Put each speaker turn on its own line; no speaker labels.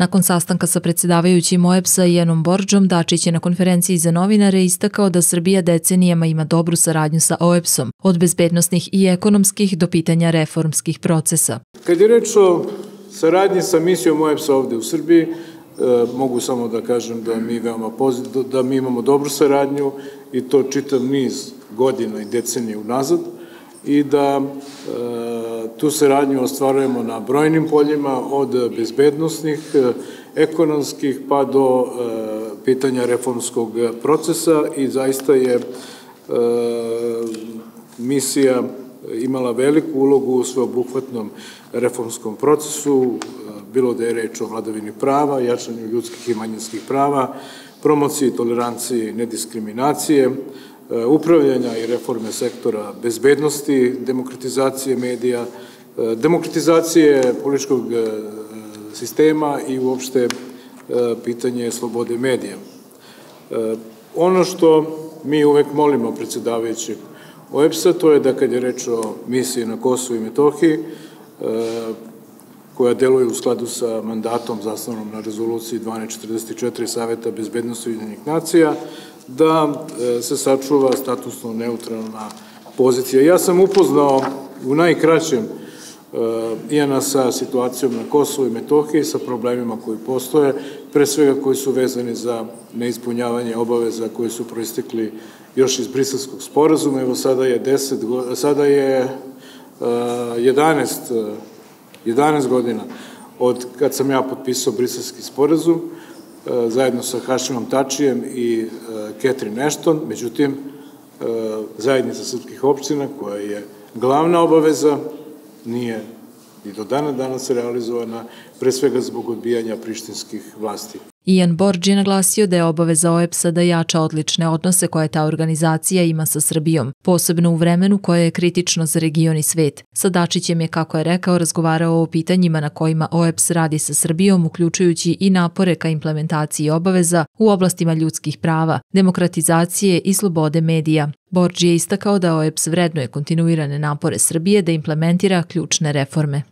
Nakon sastanka sa predsedavajućim OEPS-a Jenom Borđom, Dačić je na konferenciji za novinare istakao da Srbija decenijama ima dobru saradnju sa OEPS-om, od bezbednostnih i ekonomskih do pitanja reformskih procesa.
Kad je reč o saradnji sa misijom OEPS-a ovde u Srbiji, E, mogu samo da kažem da mi, veoma pozit, da mi imamo dobru saradnju i to čitav niz godina i decenije unazad i da e, tu saradnju ostvarujemo na brojnim poljima od bezbednostnih, e, ekonomskih pa do pitanja reformskog procesa i zaista je misija imala veliku ulogu u sveobuhvatnom reformskom procesu, bilo da je reč o vladavini prava, jačanju ljudskih i manjinskih prava, promociji toleranciji nediskriminacije, e, upravljanja i reforme sektora bezbednosti, demokratizacije medija, e, demokratizacije političkog e, sistema i uopšte pitanje slobode medija. Ono što mi uvek molimo predsedavajućeg OEPS-a, to je da kad je reč o misiji na Kosovo i Metohiji, koja deluje u skladu sa mandatom zasnovnom na rezoluciji 1244 Saveta bezbednosti Ujedinjenih nacija, da e, se sačuva statusno neutralna pozicija. Ja sam upoznao u najkraćem e, Ijana sa situacijom na Kosovo i Metohiji, sa problemima koji postoje, pre svega koji su vezani za neispunjavanje obaveza koji su proistekli još iz Briselskog sporazuma. Evo sada je 10, sada je 11 11 godina od kad sam ja potpisao briselski sporazum e, zajedno sa Hašimom Tačijem i Catherine Ashton, međutim e, zajednica srpskih općina koja je glavna obaveza nije i do dana danas realizovana, pre svega zbog odbijanja prištinskih vlasti.
Ian Borđ je naglasio da je obaveza OEPS-a da jača odlične odnose koje ta organizacija ima sa Srbijom, posebno u vremenu koje je kritično za region i svet. Sa Dačićem je, kako je rekao, razgovarao o pitanjima na kojima OEPS radi sa Srbijom, uključujući i napore ka implementaciji obaveza u oblastima ljudskih prava, demokratizacije i slobode medija. Borđ je istakao da OEPS vrednuje kontinuirane napore Srbije da implementira ključne reforme.